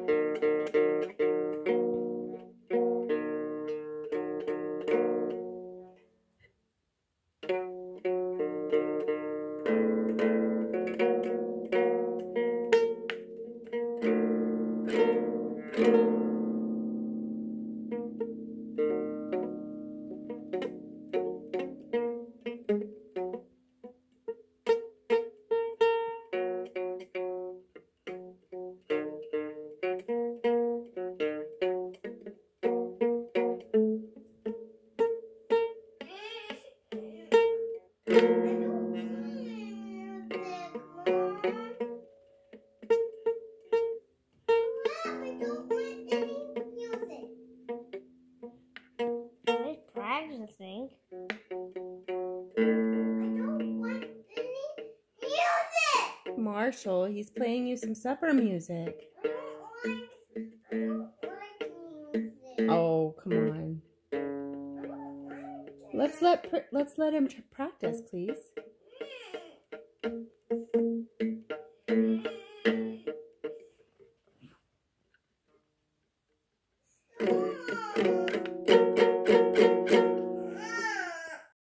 He's practicing. Marshall, he's playing you some supper music. Oh, come on. Let's let let's let him practice, please.